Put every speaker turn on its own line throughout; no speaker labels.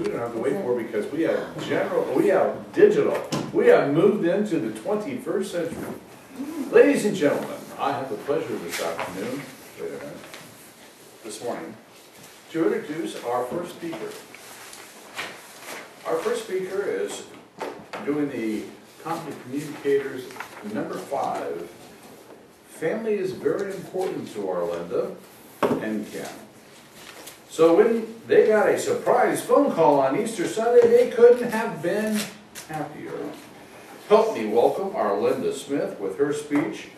We don't have to wait for because we have general, we have digital. We have moved into the twenty-first century. Ladies and gentlemen, I have the pleasure this afternoon, wait a minute, this morning, to introduce our first speaker. Our first speaker is doing the Company Communicators number five. Family is very important to Arlinda and Ken. So when they got a surprise phone call on Easter Sunday, they couldn't have been happier. Help me welcome Arlinda Smith with her speech,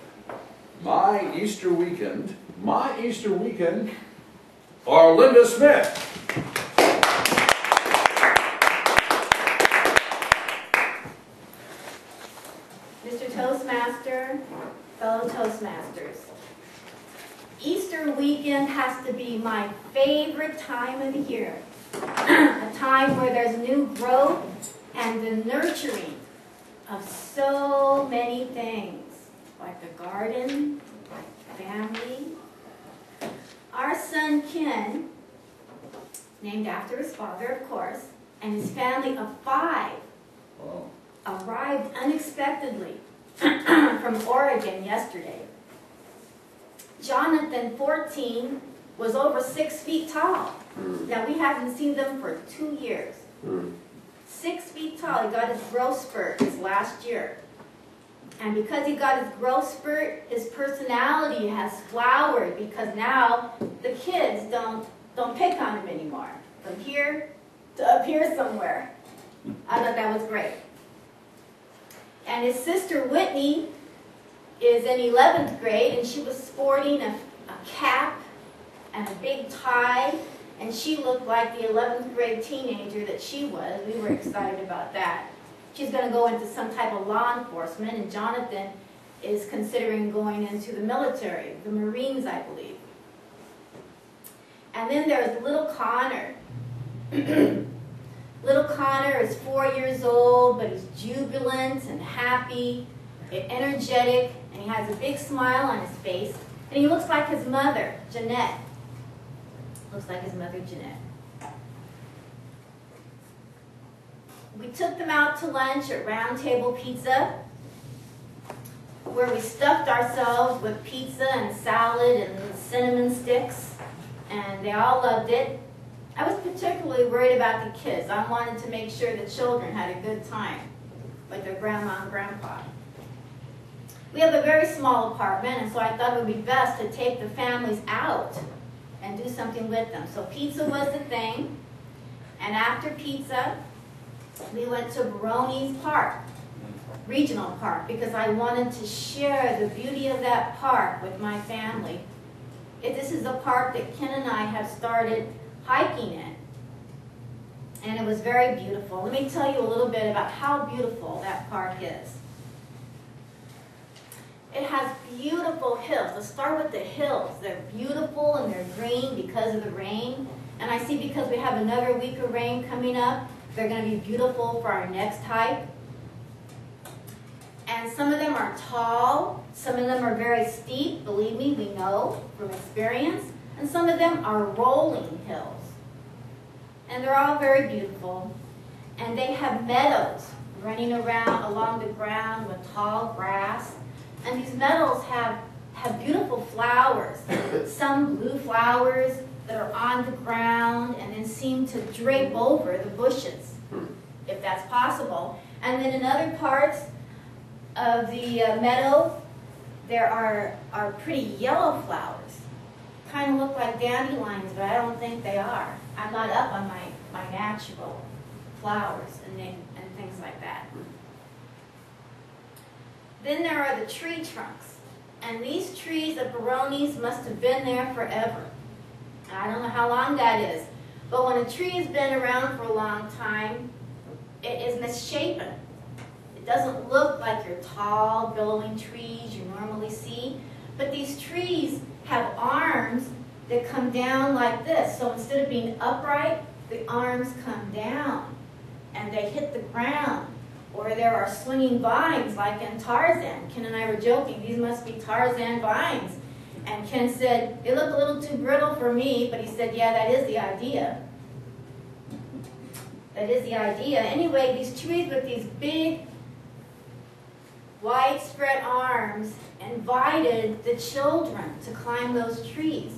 My Easter Weekend, My Easter Weekend, Arlinda Smith.
Mr. Toastmaster, fellow Toastmasters, Easter weekend has to be my favorite time of the year. A time where there's new growth and the nurturing of so many things, like the garden, like family. Our son Ken, named after his father, of course, and his family of five arrived unexpectedly from Oregon yesterday. Jonathan, 14, was over six feet tall. Hmm. Now, we haven't seen them for two years. Hmm. Six feet tall. He got his growth spurt this last year. And because he got his growth spurt, his personality has flowered because now the kids don't, don't pick on him anymore. From here to up here somewhere. I thought that was great. And his sister Whitney is in 11th grade, and she was sporting a, a cap and a big tie, and she looked like the 11th grade teenager that she was. We were excited about that. She's going to go into some type of law enforcement, and Jonathan is considering going into the military, the Marines, I believe. And then there's little Connor. Little Connor is four years old, but he's jubilant and happy, energetic, and he has a big smile on his face. And he looks like his mother, Jeanette. Looks like his mother, Jeanette. We took them out to lunch at Round Table Pizza, where we stuffed ourselves with pizza and salad and cinnamon sticks, and they all loved it. I was particularly worried about the kids. I wanted to make sure the children had a good time with their grandma and grandpa. We have a very small apartment, and so I thought it would be best to take the families out and do something with them. So pizza was the thing, and after pizza, we went to Briones Park, Regional Park, because I wanted to share the beauty of that park with my family. This is a park that Ken and I have started hiking in. And it was very beautiful. Let me tell you a little bit about how beautiful that park is. It has beautiful hills. Let's start with the hills. They're beautiful and they're green because of the rain. And I see because we have another week of rain coming up, they're going to be beautiful for our next hike. And some of them are tall, some of them are very steep, believe me, we know from experience. And some of them are rolling hills. And they're all very beautiful. And they have meadows running around along the ground with tall grass. And these meadows have, have beautiful flowers. Some blue flowers that are on the ground and then seem to drape over the bushes, if that's possible. And then in other parts of the uh, meadow, there are, are pretty yellow flowers kind of look like dandelions, but I don't think they are. I'm not up on my, my natural flowers and, and things like that. Then there are the tree trunks. And these trees of Briones must have been there forever. I don't know how long that is. But when a tree has been around for a long time, it is misshapen. It doesn't look like your tall, billowing trees you normally see. But these trees have arms that come down like this. So instead of being upright, the arms come down and they hit the ground. Or there are swinging vines like in Tarzan. Ken and I were joking, these must be Tarzan vines. And Ken said, they look a little too brittle for me, but he said, yeah, that is the idea. that is the idea. Anyway, these trees with these big widespread arms invited the children to climb those trees.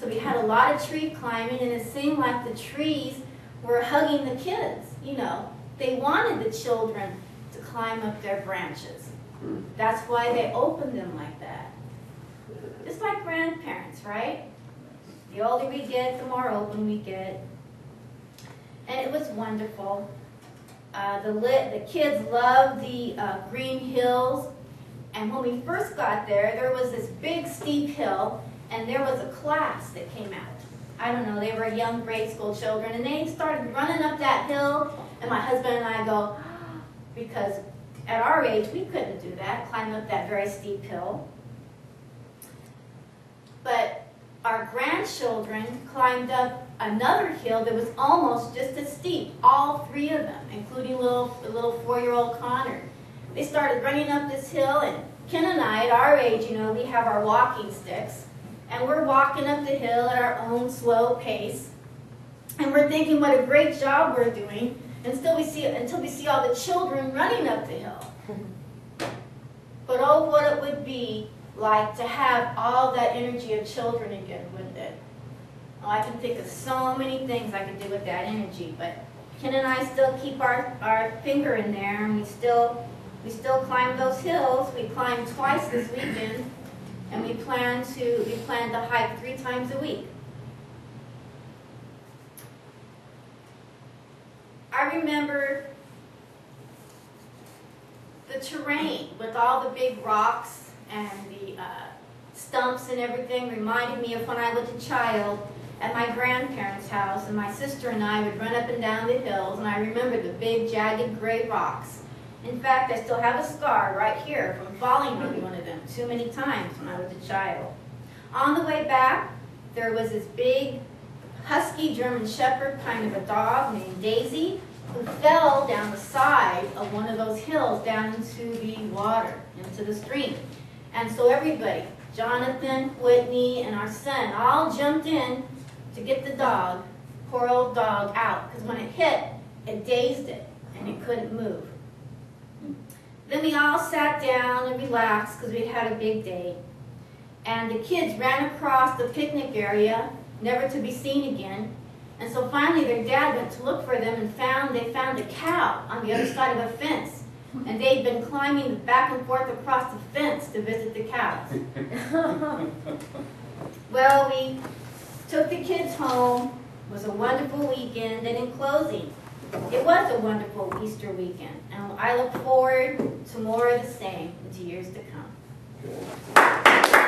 So we had a lot of tree climbing and it seemed like the trees were hugging the kids, you know. They wanted the children to climb up their branches. That's why they opened them like that. Just like grandparents, right? The older we get, the more open we get. And it was wonderful. Uh, the, lit, the kids loved the uh, green hills. And when we first got there, there was this big steep hill, and there was a class that came out. I don't know, they were young grade school children, and they started running up that hill, and my husband and I go, because at our age, we couldn't do that, climb up that very steep hill. But our grandchildren climbed up another hill that was almost just as steep, all three of them, including little, little four-year-old Connor. They started running up this hill, and Ken and I, at our age, you know, we have our walking sticks, and we're walking up the hill at our own slow pace, and we're thinking what a great job we're doing, until we see, until we see all the children running up the hill. But oh, what it would be like to have all that energy of children again, wouldn't it? Oh, I can think of so many things I could do with that energy, but Ken and I still keep our, our finger in there, and we still, we still climb those hills. We climbed twice this weekend, and we plan to, we plan to hike three times a week. Remember the terrain with all the big rocks and the uh, stumps and everything reminded me of when I was a child at my grandparents' house, and my sister and I would run up and down the hills, and I remember the big, jagged, gray rocks. In fact, I still have a scar right here from falling on one of them too many times when I was a child. On the way back, there was this big, husky German Shepherd kind of a dog named Daisy, who fell down the side of one of those hills down into the water, into the stream. And so everybody, Jonathan, Whitney, and our son, all jumped in to get the dog, poor old dog, out. Because when it hit, it dazed it, and it couldn't move. Then we all sat down and relaxed because we'd had a big day. And the kids ran across the picnic area, never to be seen again. And so finally their dad went to look for them and found they found a cow on the other side of a fence. And they'd been climbing back and forth across the fence to visit the cows. well, we took the kids home. It was a wonderful weekend. And in closing, it was a wonderful Easter weekend. And I look forward to more of the same into years to come.